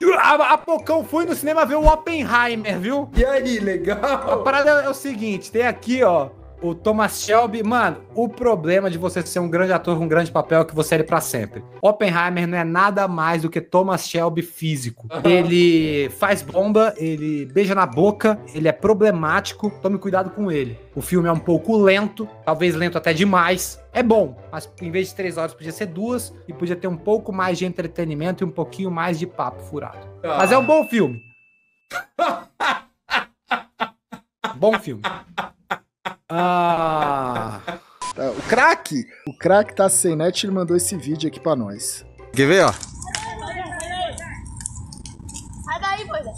Há poucão fui no cinema ver o Oppenheimer, viu? E aí, legal? A parada é o seguinte, tem aqui, ó, o Thomas Shelby, mano, o problema de você ser um grande ator com um grande papel é que você é ele pra sempre. Oppenheimer não é nada mais do que Thomas Shelby físico. Ele faz bomba, ele beija na boca, ele é problemático, tome cuidado com ele. O filme é um pouco lento, talvez lento até demais. É bom, mas em vez de três horas podia ser duas e podia ter um pouco mais de entretenimento e um pouquinho mais de papo furado. Mas é um bom filme. bom filme. Ah. Tá, O craque, o craque tá sem net, ele mandou esse vídeo aqui pra nós. Quer ver, ó? Sai daí, Moisés.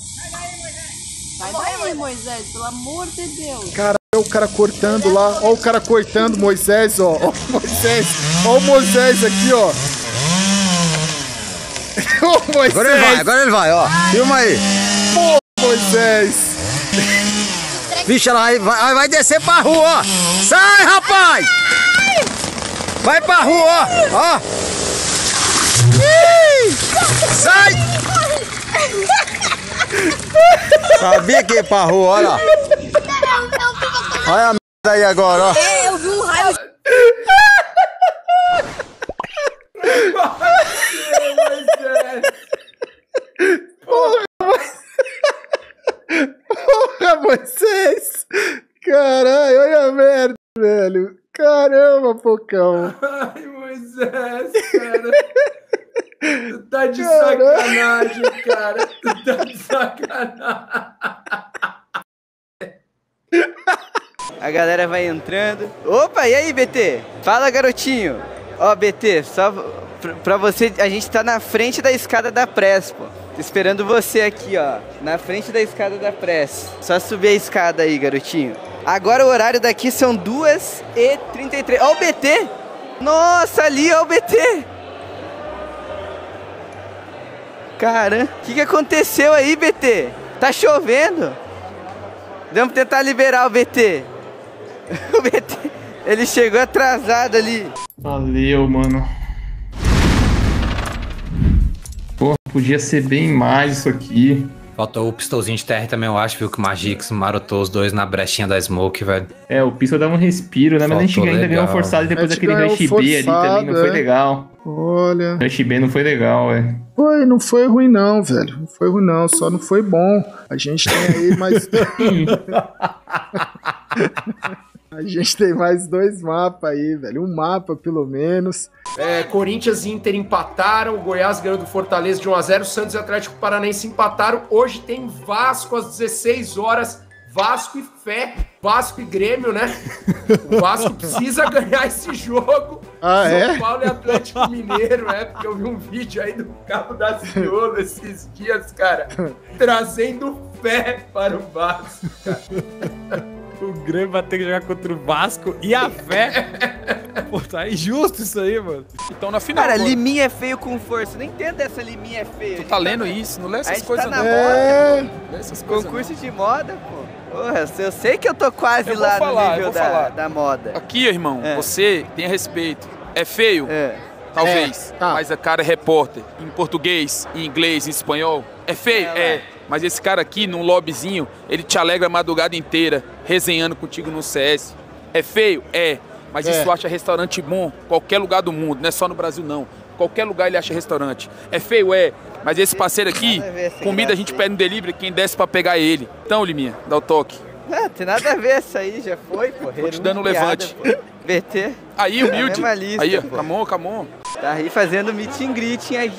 Sai daí, Moisés, pelo amor de Deus. Cara, olha o cara cortando lá, ó o cara cortando Moisés, ó, ó o Moisés, ó o Moisés aqui, ó. Ô Moisés, Agora ele vai, agora ele vai, ó. Filma aí. Moisés. Vixe, ela vai, vai, descer pra rua, ó. Sai, rapaz! Vai pra rua, ó. ó. Sai! Sabia que ia pra rua, olha. Olha a merda aí agora, ó. É, eu vi um raio. Porra, Moisés. Caralho, olha a merda, velho. Caramba, Pocão. Ai, Moisés, cara. Tu tá de Caramba. sacanagem, cara. Tu tá de sacanagem. A galera vai entrando. Opa, e aí, BT? Fala, garotinho. Ó, BT, só pra, você, a gente tá na frente da escada da Press, pô. Tô esperando você aqui, ó. Na frente da escada da Press. Só subir a escada aí, garotinho. Agora o horário daqui são 2h33. Ó o BT! Nossa, ali, ó o BT! Cara, o que, que aconteceu aí, BT? Tá chovendo? Vamos tentar liberar o BT. O BT, ele chegou atrasado ali. Valeu, mano. Porra, podia ser bem mais isso aqui. Faltou o pistolzinho de terra também, eu acho, viu? Que o Magix marotou os dois na brechinha da Smoke, velho. É, o Pistol dava um respiro, né? Mas a gente ainda ganhou forçado depois daquele Rush B ali forçado, também, não foi é. legal. Olha. Rush B não foi legal, é. Foi, não foi ruim não, velho. Não foi ruim não, só não foi bom. A gente tem aí mais. A gente tem mais dois mapas aí, velho. Um mapa, pelo menos. É, Corinthians e Inter empataram, Goiás ganhou do Fortaleza de 1x0, Santos e Atlético Paranaense empataram. Hoje tem Vasco às 16 horas, Vasco e Fé, Vasco e Grêmio, né? O Vasco precisa ganhar esse jogo. Ah, São é? Paulo e Atlético Mineiro, é, porque eu vi um vídeo aí do Cabo da Ciolo esses dias, cara, trazendo fé para o Vasco. O Grêmio vai ter que jogar contra o Vasco e a fé. Pô, tá injusto isso aí, mano. Então na final. Cara, pô, liminha é feio com força. Não entendo essa liminha é feia. Tu tá lendo isso? Não lê essas gente coisas tá na não. É. moda, Lê essas coisas Concurso de moda, pô. Porra, eu sei que eu tô quase Eu lá falar, no nível da, falar. da moda. Aqui, irmão, É. você tenha respeito. É feio? É. Talvez. É, tá. Mas a cara é repórter. Em português, em inglês, em espanhol. É feio? É, É. Mas esse cara aqui, num lobbyzinho, ele te alegra a madrugada inteira, resenhando contigo no CS. É feio? É. Mas É. isso acha restaurante bom, qualquer lugar do mundo, não é só no Brasil não. Qualquer lugar ele acha restaurante. É feio? É. Mas esse parceiro aqui, essa comida a gente pede no delivery, quem desce pra pegar é ele. Então, Liminha, dá o toque. Ah, tem nada a ver isso aí, já foi, pô. Tô te dando um levante. pô. BT, Aí, humilde. mesma lista, aí, pô. camon, camon. tá aí fazendo meet and greeting aí.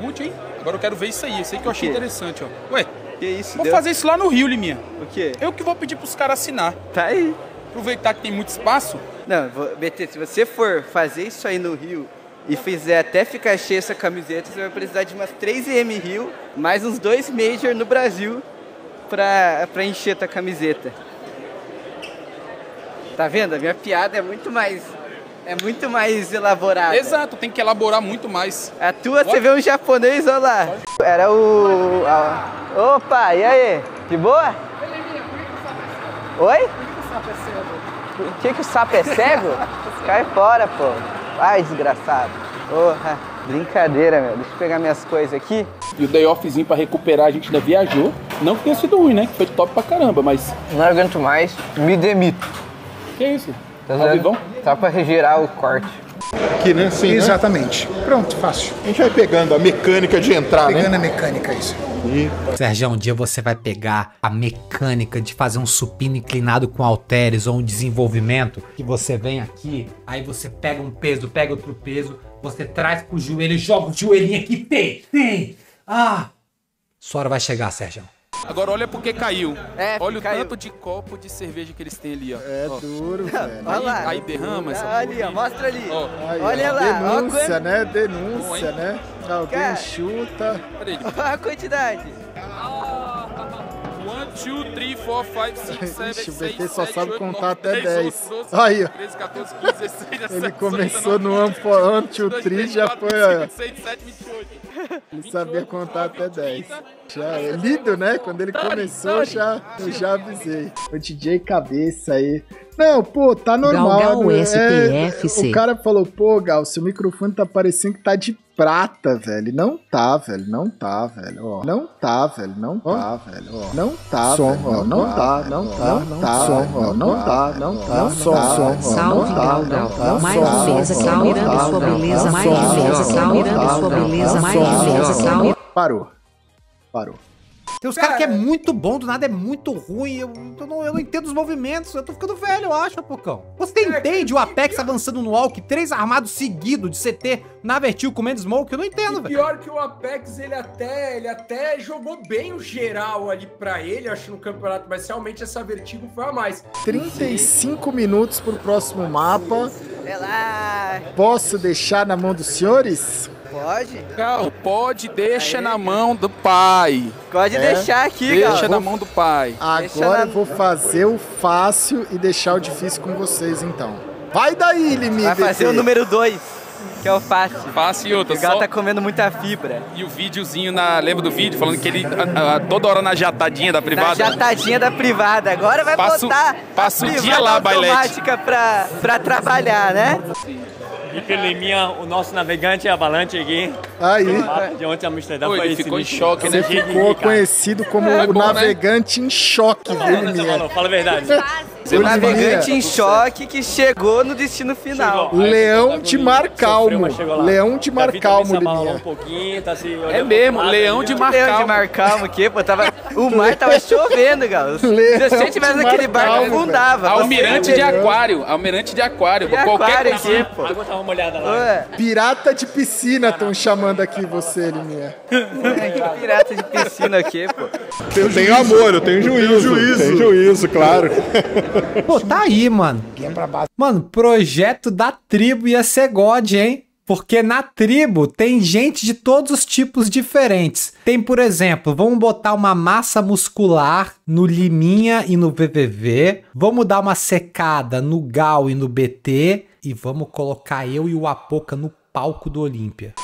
Muito, hein? Agora eu quero ver isso aí. Isso aí que eu achei interessante, ó. Ué, Que isso, vou fazer isso lá no Rio, Liminha. O quê? Eu que vou pedir pros caras assinar. Tá aí. Aproveitar que tem muito espaço. Não, vou- BT, se você for fazer isso aí no Rio e fizer até ficar cheia essa camiseta, você vai precisar de umas 3 EM Rio, mais uns dois Major no Brasil pra, pra encher tua camiseta. Tá vendo? A minha piada é muito mais. É muito mais elaborada. Exato, tem que elaborar muito mais. A tua, você vê um japonês, olha lá. Era o. Opa, e aí? De boa? Oi? Por que, que o sapo é cego? Cai fora, pô. Ai, desgraçado. Porra, brincadeira, meu. Deixa eu pegar minhas coisas aqui. E o day offzinho pra recuperar, a gente ainda viajou. Não que tenha sido ruim, né? Que foi top pra caramba, mas. Não aguento mais, me demito. Que isso? Tá vendo? vivão? Só pra regerar o corte. Aqui, né? Sim, né? Exatamente. Pronto, fácil. A gente vai pegando a mecânica de entrar, Pegando né? a mecânica, isso. E Sérgio, um dia você vai pegar a mecânica de fazer um supino inclinado com halteres ou um desenvolvimento que você vem aqui, aí você pega um peso, pega outro peso, você traz pro joelho, joga o joelhinho aqui, tem, tem. Ah! Sua hora vai chegar, Sérgio. Agora olha porque caiu. É, olha o caiu. tanto de copo de cerveja que eles têm ali, ó. é Ó. duro, velho. Olha lá. Aí derrama essa ali, ó, mostra ali. Ó. Aí, Olha ó, lá, ó Denúncia, quanto- né? Bom, Denúncia, hein? né? Alguém Cara. chuta. Olha a quantidade. 1, 2, 3, 4, 5, 6, 7, Ixi, 8, o BT 9, só 10, sabe 11, contar até 10, 10. 11, 12, Aí, ó. 13, 14, 15, 16, 17, Ele 18, começou 19, no Ampo Anti, o 22, Tri 23, já 24, foi, ó. 26, 27, 28. Ele sabia contar até 10. Já é lido, né? Quando ele começou, já, eu já avisei. O DJ Cabeça aí. Não, pô, tá normal. Galgal né? STFC. É, o cara falou, pô, Gal, seu microfone tá parecendo que tá de prata, velho. Não tá, velho. Não tá, velho. Ó, não tá, velho. Não tá, velho. Ó, não tá, Som, velho. ó, não tá, não tá, não tá. som, ó, Não tá, não tá. Não, som, som, Salve, não tá, tá. Mais som, uma vez, som, Gal, não mirando tá, sua beleza. Mais som, uma vez, som, Gal, não mirando tá, sua beleza. Mais Gal. não- Parou. Parou. Tem uns caras que é muito bom, do nada é muito ruim. Eu, eu não, eu não entendo os movimentos. Eu tô ficando velho, eu acho, Pocão. Você entende o Apex avançando no Walk, três armados seguidos de CT na Vertil comendo smoke? Eu não entendo, velho. pior que o Apex, ele até, ele até jogou bem o geral ali pra ele, acho, no campeonato, mas realmente essa Vertigo foi a mais. 35 minutos pro próximo mapa. É lá. Posso deixar na mão dos senhores? Pode? Gal, pode, deixa na mão do pai. Pode É? deixar aqui, Deixa Gal. na mão do pai. Deixa Agora na- eu vou fazer o fácil e deixar o difícil com vocês, então. Vai daí, Limi, Vai fazer o número 2, que é o fácil. Fácil e outra. O Gal Só... tá comendo muita fibra. E o videozinho na. Lembra do vídeo? Falando que ele a- a- toda hora na jatadinha da Na privada. jatadinha da privada. Agora vai Passa o- botar passa a o dia lá, Bailete. automática pra, pra trabalhar, né? E Peliminha, o nosso navegante Avalante aqui. Aí. De ontem Amsterdã Pô, foi ele ficou em choque, né? Você ficou conhecido como É o bom, né? navegante em choque, Não, viu, não, Limi? não, fala a verdade. O navegante em choque que chegou no destino final. Chegou. Leão tá de mar calmo. mas chegou lá. Leão de mar calmo, Liminha. um tá É mesmo, lado leão de mar Leão de calmo. mar calmo, o quê? Pô, tava, o mar tava chovendo, Gal. Se você de tivesse mar naquele barco, calmo, afundava. Almirante de aquário. Almirante de aquário. De Qualquer aquário aqui, pô. A água tava molhada lá. Ué, Pirata de piscina estão chamando aqui você, Liminha. que pirata de piscina aqui, pô. Eu tenho amor, eu tenho juízo. Tenho juízo, claro. Pô, tá aí, mano. Mano, projeto da tribo ia ser God, hein? Porque na tribo tem gente de todos os tipos diferentes. Tem, por exemplo, vamos botar uma massa muscular no Liminha e no VVV. Vamos dar uma secada no Gal e no BT. E vamos colocar eu e o Apoca no palco do Olímpia.